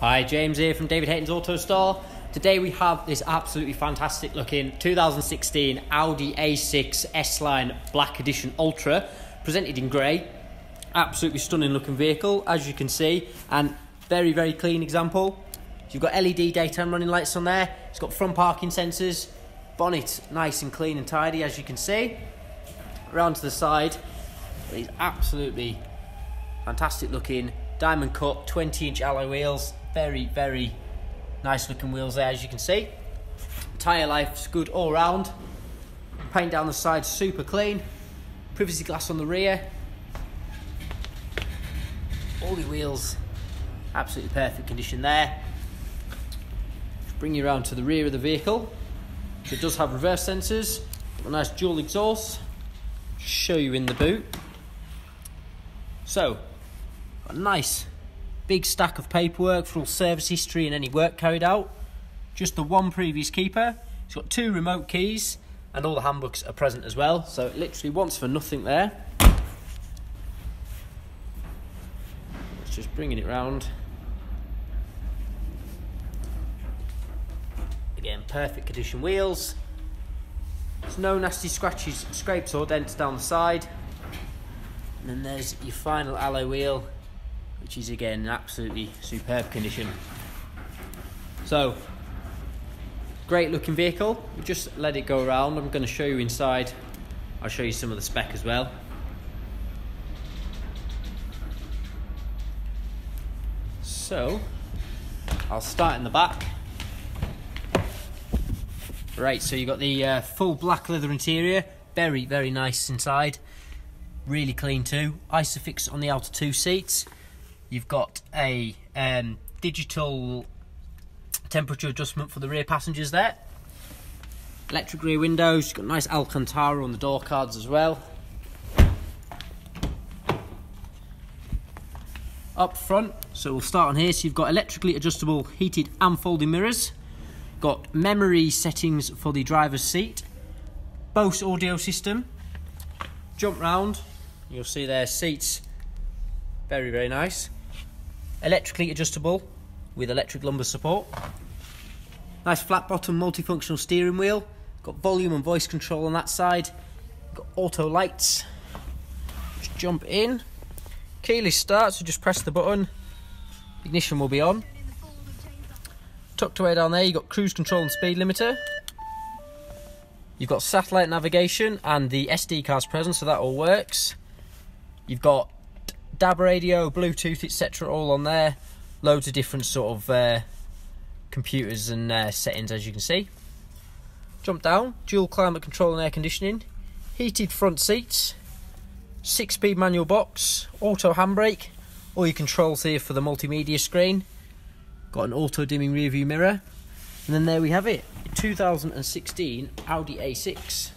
Hi, James here from David Hayton's Auto Store. Today we have this absolutely fantastic looking 2016 Audi A6 S-Line Black Edition Ultra, presented in grey. Absolutely stunning looking vehicle, as you can see, and very, very clean example. You've got LED daytime running lights on there. It's got front parking sensors. Bonnet nice and clean and tidy, as you can see. Around to the side, these absolutely fantastic looking diamond cut 20 inch alloy wheels very, very nice looking wheels there, as you can see. Tyre life's good all round. Paint down the sides super clean. Privacy glass on the rear. All the wheels, absolutely perfect condition there. Bring you around to the rear of the vehicle. It does have reverse sensors, a nice dual exhaust. Show you in the boot. So, a nice Big stack of paperwork for all service history and any work carried out. Just the one previous keeper. It's got two remote keys and all the handbooks are present as well. So it literally wants for nothing there. It's just bringing it round. Again, perfect condition wheels. There's no nasty scratches, scrapes or dents down the side. And then there's your final alloy wheel which is again in absolutely superb condition. So, great looking vehicle. We just let it go around. I'm going to show you inside. I'll show you some of the spec as well. So, I'll start in the back. Right, so you've got the uh, full black leather interior. Very, very nice inside. Really clean too. Isofix on the outer two seats. You've got a um, digital temperature adjustment for the rear passengers there. Electric rear windows, you've got nice Alcantara on the door cards as well. Up front, so we'll start on here. So you've got electrically adjustable heated and folding mirrors. Got memory settings for the driver's seat. Bose audio system. Jump round, you'll see there seats. Very, very nice electrically adjustable with electric lumbar support. Nice flat bottom multifunctional steering wheel. Got volume and voice control on that side. Got auto lights. Just jump in. Keyless start, so just press the button. Ignition will be on. Tucked away down there, you've got cruise control and speed limiter. You've got satellite navigation and the SD card's present, so that all works. You've got DAB radio, Bluetooth, etc., all on there. Loads of different sort of uh, computers and uh, settings, as you can see. Jump down, dual climate control and air conditioning, heated front seats, six speed manual box, auto handbrake, all your controls here for the multimedia screen. Got an auto dimming rear view mirror, and then there we have it 2016 Audi A6.